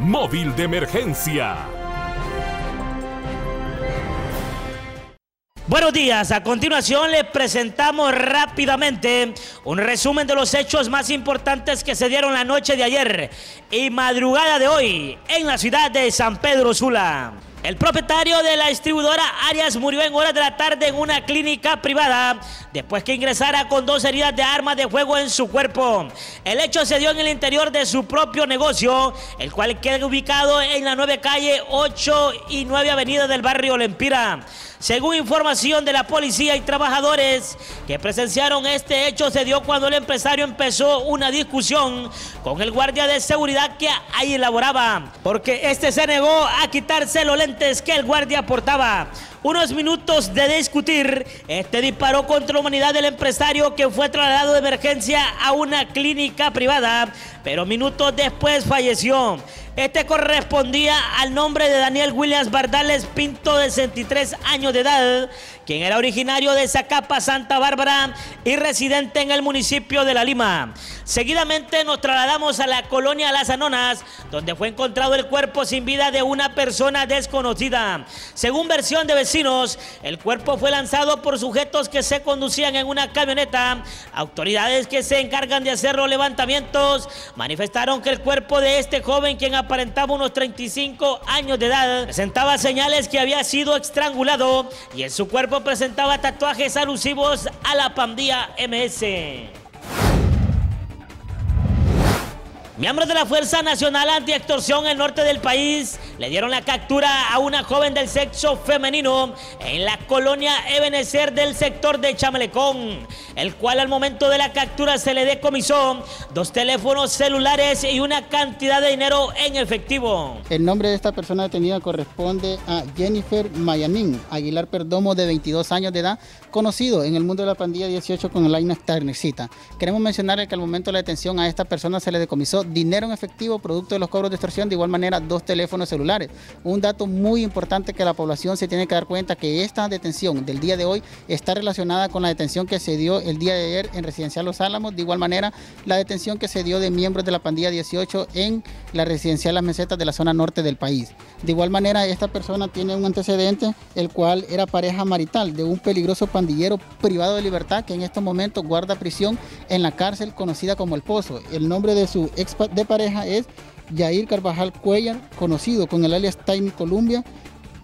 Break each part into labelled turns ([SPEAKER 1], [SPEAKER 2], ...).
[SPEAKER 1] Móvil de emergencia.
[SPEAKER 2] Buenos días, a continuación les presentamos rápidamente un resumen de los hechos más importantes que se dieron la noche de ayer y madrugada de hoy en la ciudad de San Pedro Sula. El propietario de la distribuidora Arias murió en horas de la tarde en una clínica privada después que ingresara con dos heridas de armas de fuego en su cuerpo. El hecho se dio en el interior de su propio negocio, el cual queda ubicado en la 9 calle 8 y 9 avenida del barrio Lempira. Según información de la policía y trabajadores que presenciaron este hecho, se dio cuando el empresario empezó una discusión con el guardia de seguridad que ahí elaboraba, porque este se negó a quitarse los lentes que el guardia portaba. Unos minutos de discutir, este disparó contra la humanidad del empresario que fue trasladado de emergencia a una clínica privada, pero minutos después falleció. Este correspondía al nombre de Daniel Williams Bardales Pinto, de 63 años de edad, quien era originario de Zacapa, Santa Bárbara y residente en el municipio de La Lima. Seguidamente nos trasladamos a la colonia Las Anonas, donde fue encontrado el cuerpo sin vida de una persona desconocida. Según versión de vecinos, el cuerpo fue lanzado por sujetos que se conducían en una camioneta. Autoridades que se encargan de hacer los levantamientos manifestaron que el cuerpo de este joven, quien aparentaba unos 35 años de edad, presentaba señales que había sido estrangulado y en su cuerpo presentaba tatuajes alusivos a la pandilla MS. Miembros de la Fuerza Nacional Anti-Extorsión en el norte del país le dieron la captura a una joven del sexo femenino en la colonia Ebenecer del sector de Chamelecón, el cual al momento de la captura se le decomisó dos teléfonos celulares y una cantidad de dinero en efectivo.
[SPEAKER 3] El nombre de esta persona detenida corresponde a Jennifer Mayanín Aguilar Perdomo, de 22 años de edad, conocido en el mundo de la pandilla 18 con el line Tarnecita. Queremos mencionar que al momento de la detención a esta persona se le decomisó dinero en efectivo producto de los cobros de extorsión, de igual manera dos teléfonos celulares. Un dato muy importante que la población se tiene que dar cuenta que esta detención del día de hoy está relacionada con la detención que se dio el día de ayer en Residencial Los Álamos, de igual manera la detención que se dio de miembros de la pandilla 18 en la Residencial Las Mesetas de la zona norte del país. De igual manera esta persona tiene un antecedente el cual era pareja marital de un peligroso pandillero privado de libertad que en estos momentos guarda prisión en la cárcel conocida como El Pozo. El nombre de su ex de pareja es Yair Carvajal Cuellar, conocido con el alias Tiny Columbia,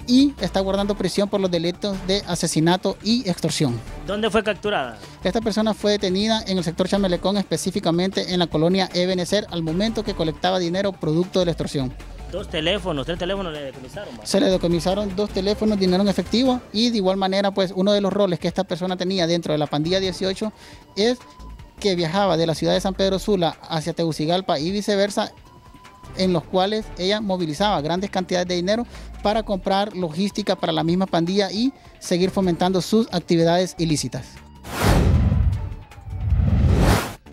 [SPEAKER 3] y está guardando prisión por los delitos de asesinato y extorsión.
[SPEAKER 2] ¿Dónde fue capturada?
[SPEAKER 3] Esta persona fue detenida en el sector Chamelecón, específicamente en la colonia Ebenecer, al momento que colectaba dinero producto de la extorsión.
[SPEAKER 2] Dos teléfonos, tres teléfonos le decomisaron.
[SPEAKER 3] Se le decomisaron dos teléfonos, dinero en efectivo y de igual manera, pues uno de los roles que esta persona tenía dentro de la pandilla 18 es que viajaba de la ciudad de San Pedro Sula hacia Tegucigalpa y viceversa, en los cuales ella movilizaba grandes cantidades de dinero para comprar logística para la misma pandilla y seguir fomentando sus actividades ilícitas.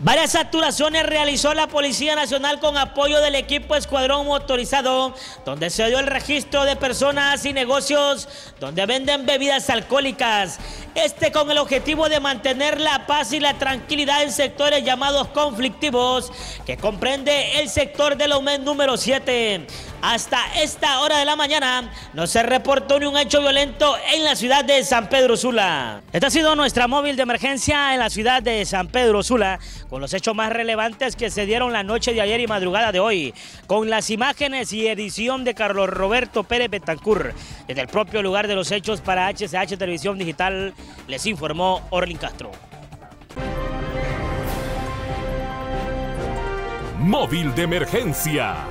[SPEAKER 2] Varias saturaciones realizó la Policía Nacional con apoyo del equipo Escuadrón Motorizado, donde se dio el registro de personas y negocios donde venden bebidas alcohólicas. Este con el objetivo de mantener la paz y la tranquilidad en sectores llamados conflictivos, que comprende el sector del UMED número 7. Hasta esta hora de la mañana no se reportó ni un hecho violento en la ciudad de San Pedro Sula. Esta ha sido nuestra móvil de emergencia en la ciudad de San Pedro Sula, con los hechos más relevantes que se dieron la noche de ayer y madrugada de hoy, con las imágenes y edición de Carlos Roberto Pérez Betancur. Desde el propio lugar de los hechos para HCH Televisión Digital, les informó Orlin Castro.
[SPEAKER 1] Móvil de emergencia